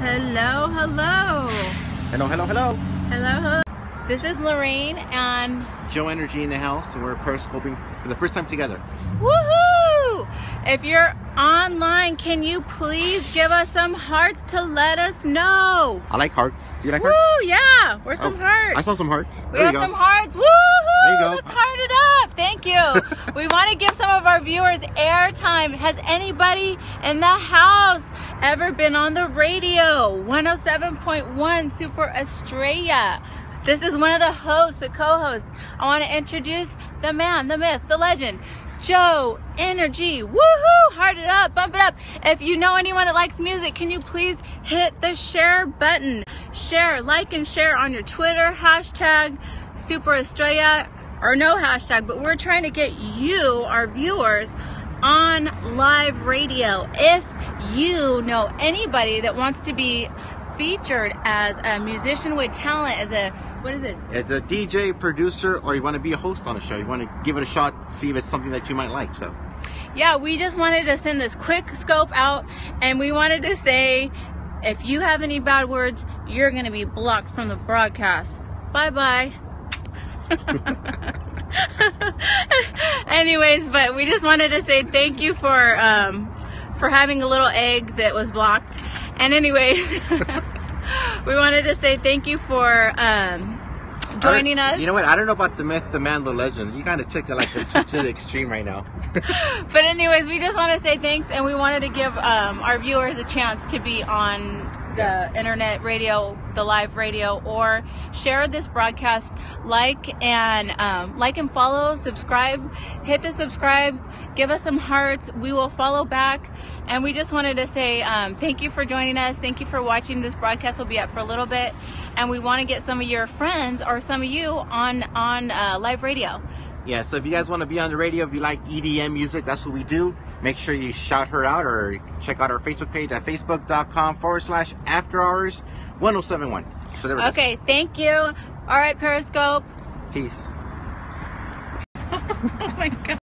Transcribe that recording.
Hello, hello. Hello, hello, hello. Hello, hello. This is Lorraine and Joe Energy in the house, and we're periscoping for the first time together. woohoo! If you're online, can you please give us some hearts to let us know? I like hearts. Do you like Woo, hearts? yeah. We're oh, some Oh, hearts? I saw some hearts. We there have some hearts. Woohoo! There you go. Let's heart it up. Thank you. we want to give some of our viewers airtime. Has anybody in the house ever been on the radio? 107.1 Super Estrella. This is one of the hosts, the co-hosts. I want to introduce the man, the myth, the legend, Joe Energy. Woohoo! Heart it up, bump it up. If you know anyone that likes music, can you please hit the share button? Share, like, and share on your Twitter, hashtag Super Estrella, or no hashtag, but we're trying to get you, our viewers, on live radio. If you know anybody that wants to be featured as a musician with talent, as a what is it? It's a DJ, producer, or you want to be a host on a show. You want to give it a shot, see if it's something that you might like. So, Yeah, we just wanted to send this quick scope out and we wanted to say if you have any bad words, you're going to be blocked from the broadcast. Bye bye. Anyways, but we just wanted to say thank you for um, for having a little egg that was blocked. And anyways, we wanted to say thank you for um, joining us. You know what? I don't know about the myth, the man, the legend. You kind of took it like to, to the extreme right now. But anyways, we just want to say thanks, and we wanted to give um, our viewers a chance to be on the internet radio, the live radio, or share this broadcast. Like and um, like and follow, subscribe, hit the subscribe, give us some hearts. We will follow back. And we just wanted to say um, thank you for joining us. Thank you for watching. This broadcast will be up for a little bit, and we want to get some of your friends or some of you on on uh, live radio. Yeah, so if you guys want to be on the radio, if you like EDM music, that's what we do. Make sure you shout her out or check out our Facebook page at facebook.com forward slash after hours 1071. So there. Okay, thank you. All right, Periscope. Peace. Oh my God.